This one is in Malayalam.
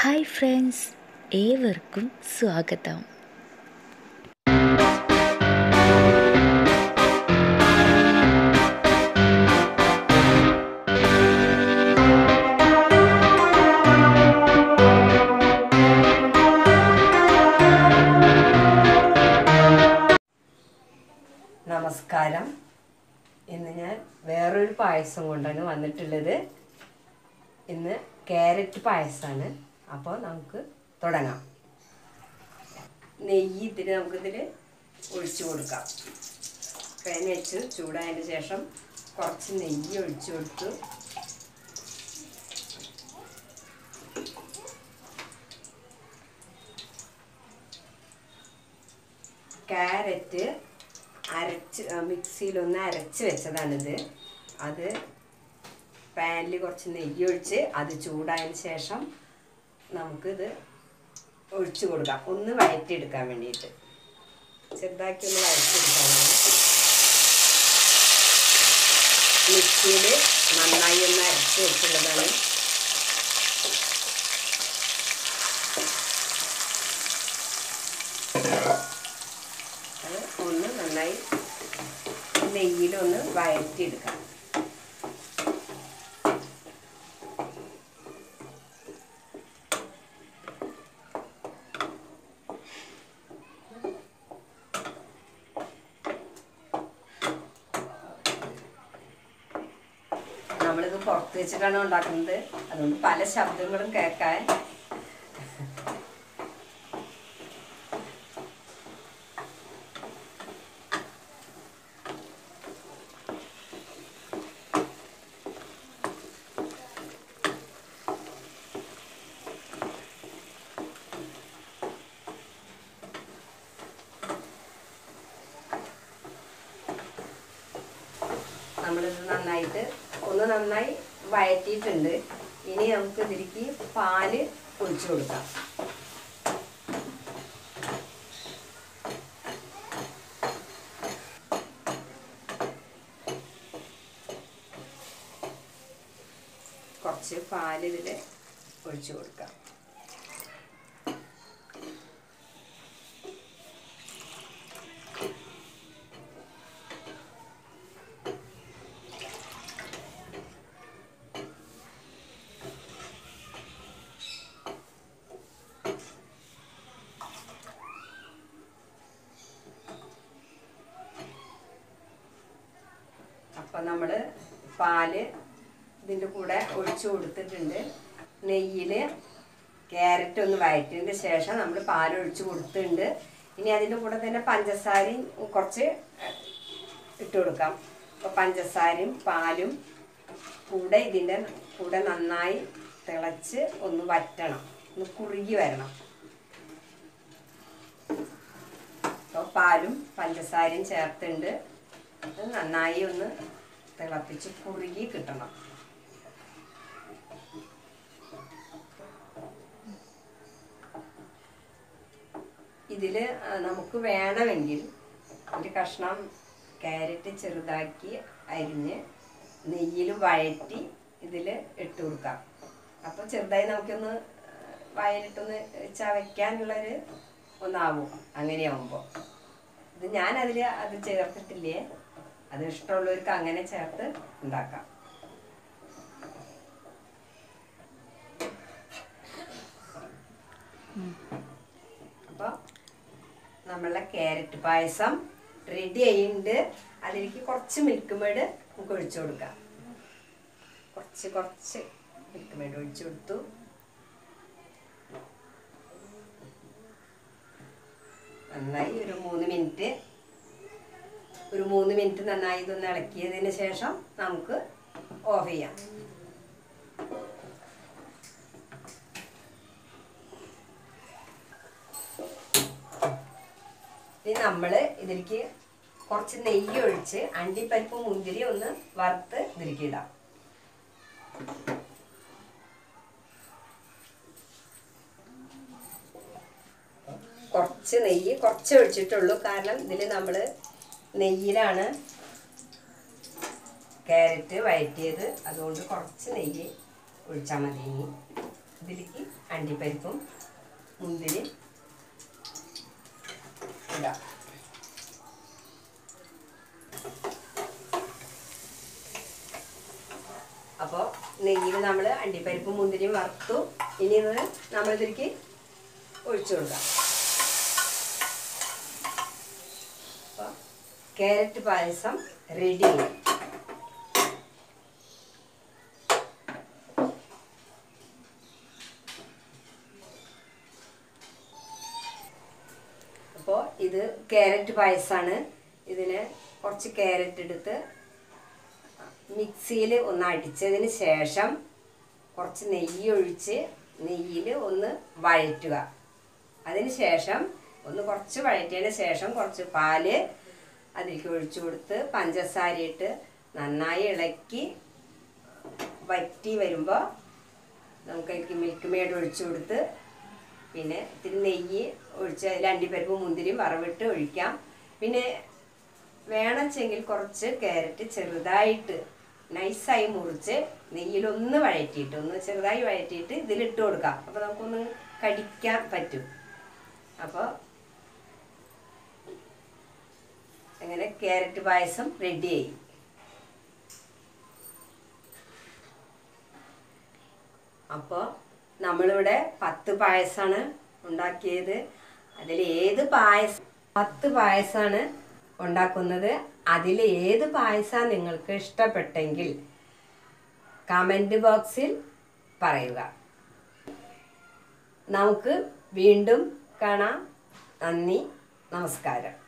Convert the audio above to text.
ഹായ് ഫ്രണ്ട്സ് ഏവർക്കും സ്വാഗതം. നമസ്കാരം. ഇന്ന് ഞാൻ വേറൊരു പായസം കൊണ്ടാണ് വന്നിട്ടുള്ളത് ഇന്ന് ക്യാരറ്റ് പായസമാണ് അപ്പോൾ നമുക്ക് തുടങ്ങാം. നെയ്യ് ഇതിന് നമുക്കിതിൽ ഒഴിച്ചു കൊടുക്കാം. പേന വെച്ച് ചൂടായതിന് ശേഷം കുറച്ച് നെയ്യ് ഒഴിച്ചു കൊടുത്തു ക്യാരറ്റ് അരച്ച് മിക്സിയിലൊന്ന് അരച്ച് വെച്ചതാണിത്. അത് പാനിൽ കുറച്ച് നെയ്യ് ഒഴിച്ച് അത് ചൂടായതിന് ശേഷം നമുക്കിത് ഒഴിച്ചു കൊടുക്കാം. ഒന്ന് വഴറ്റിയെടുക്കാൻ വേണ്ടിയിട്ട്. ചെറുതാക്കി ഒന്ന് വഴറ്റിയെടുക്കാനാണ് മിക്സിയിൽ നന്നായി ഒന്ന് അരച്ച് വെച്ചുള്ളതാണ് ഒന്ന് നന്നായി നെയ്യിലൊന്ന് വഴറ്റിയെടുക്കാം നമ്മളിത് പുറത്ത് വെച്ചിട്ടാണ് ഉണ്ടാക്കുന്നത്. അതുകൊണ്ട് പല ശബ്ദങ്ങളും കേൾക്കാൻ നമ്മളിത് നന്നായിട്ട് ഒന്ന് നന്നായി വഴറ്റിയിട്ടുണ്ട്. ഇനി നമുക്ക് ഇതിലേക്ക് പാൽ ഒഴിച്ചു കൊടുക്കാം. കുറച്ച് പാൽ ഇതിൽ ഒഴിച്ചു കൊടുക്കാം. അപ്പം നമ്മൾ പാൽ ഇതിന്റെ കൂടെ ഒഴിച്ചു കൊടുത്തിട്ടുണ്ട്. നെയ്യിൽ ക്യാരറ്റ് ഒന്ന് വഴറ്റിയതിന്റെ ശേഷം നമ്മൾ പാൽ ഒഴിച്ചു കൊടുത്തിട്ടുണ്ട്. ഇനി അതിന്റെ കൂടെ തന്നെ പഞ്ചസാരയും കുറച്ച് ഇട്ട് കൊടുക്കാം. അപ്പോൾ പഞ്ചസാരയും പാലും കൂടെ ഇതിന്റെ കൂടെ നന്നായി തിളച്ച് ഒന്ന് വറ്റണം. ഒന്ന് കുറുകി വരണം. അപ്പോൾ പാലും പഞ്ചസാരയും ചേർത്തുണ്ട് നന്നായി ഒന്ന് തിളപ്പിച്ച് കുറുകി കിട്ടണം. ഇതിൽ നമുക്ക് വേണമെങ്കിൽ ഒരു കഷ്ണം ക്യാരറ്റ് ചെറുതാക്കി അരിഞ്ഞ് നെയ്യിൽ വഴറ്റി ഇതിൽ ഇട്ട് കൊടുക്കാം. അപ്പോൾ ചെറുതായി നമുക്കൊന്ന് വയലിട്ടൊന്ന് ചവയ്ക്കാനുള്ളൊരു ഒന്നാവും. അങ്ങനെയാവുമ്പോൾ ഇത് ഞാനതിൽ അത് ചേർത്തിട്ടില്ലേ? അത് ഇഷ്ടമുള്ളവർക്ക് അങ്ങനെ ചേർത്ത് ഉണ്ടാക്കാം. അപ്പോൾ നമ്മളെ ക്യാരറ്റ് പായസം റെഡി ആയിണ്ട് അതിലേക്ക് കുറച്ച് മിൽക്ക് മേഡ് നമുക്ക് ഒഴിച്ചു കൊടുക്കാം. കുറച്ച് കുറച്ച് മിൽക്ക് മേഡ് ഒഴിച്ചു കൊടുത്തു. നന്നായി ഒരു മൂന്ന് മിനിറ്റ് ഒരു മൂന്ന് മിനിറ്റ് നന്നായി ഇതൊന്ന് ഇളക്കിയതിന് ശേഷം നമുക്ക് ഓഫ് ചെയ്യാം. ഇനി നമ്മൾ ഇതിലേക്ക് കുറച്ച് നെയ്യ് ഒഴിച്ച് അണ്ടിപ്പരിപ്പ് മുന്തിരി ഒന്ന് വറുത്ത് ഇതിലേക്ക് ഇടാം. കുറച്ച് നെയ്യ് കുറച്ച് ഒഴിച്ചിട്ടുള്ളൂ. കാരണം ഇതിൽ നമ്മൾ നെയ്യിലാണ്. ക്യാരറ്റ് വഴറ്റിയത്. അതുകൊണ്ട് കുറച്ച് നെയ്യ് ഒഴിച്ചാൽ മതി ഇനി. ഇതിലേക്ക് അണ്ടിപ്പരിപ്പും മുന്തിരി ഇടാം. അപ്പോൾ നെയ്യിൽ നമ്മൾ അണ്ടിപ്പരിപ്പും മുന്തിരിയും വറുത്തു. ഇനി ഇതിലേക്ക് ഒഴിച്ചു കൊടുക്കാം. ക്യാരറ്റ് പായസം റെഡി അപ്പോൾ ഇത് ക്യാരറ്റ് പായസമാണ് ഇതിന് കുറച്ച് ക്യാരറ്റ് എടുത്ത് മിക്സിയിൽ ഒന്ന് അടിച്ചതിന് ശേഷം കുറച്ച് നെയ്യ് ഒഴിച്ച് നെയ്യിൽ ഒന്ന് വഴറ്റുക. അതിന് ശേഷം ഒന്ന് കുറച്ച് വഴറ്റിയതിന് ശേഷം കുറച്ച് പാൽ അതിലേക്ക് ഒഴിച്ചു കൊടുത്ത് പഞ്ചസാര ഇട്ട് നന്നായി ഇളക്കി വറ്റി വരുമ്പോൾ നമുക്ക് അതിലേക്ക് മിൽക്ക് മെയ്ഡ് ഒഴിച്ചു കൊടുത്ത് പിന്നെ ഇത്തിരി നെയ്യ് ഒഴിച്ച് അണ്ടിപ്പരിപ്പ് മുന്തിരിയും വറവിട്ട് ഒഴിക്കാം. പിന്നെ വേണമെച്ചെങ്കിൽ കുറച്ച് ക്യാരറ്റ് ചെറുതായിട്ട് നൈസായി മുറിച്ച് നെയ്യിലൊന്ന് വഴറ്റിയിട്ട് ഒന്ന് ചെറുതായി വഴറ്റിയിട്ട് ഇതിലിട്ട് കൊടുക്കാം. അപ്പോൾ നമുക്കൊന്ന് കടിക്കാൻ പറ്റും. അപ്പോൾ അങ്ങനെ ക്യാരറ്റ് പായസം റെഡിയായി. അപ്പോൾ നമ്മളിവിടെ പത്ത് പായസമാണ് ഉണ്ടാക്കിയത്. അതിൽ ഏത് പായസം പത്ത് പായസമാണ് ഉണ്ടാക്കുന്നത്. അതിൽ ഏത് പായസം നിങ്ങൾക്ക് ഇഷ്ടപ്പെട്ടെങ്കിൽ കമന്റ് ബോക്സിൽ പറയുക. നമുക്ക് വീണ്ടും കാണാം. നന്ദി നമസ്കാരം.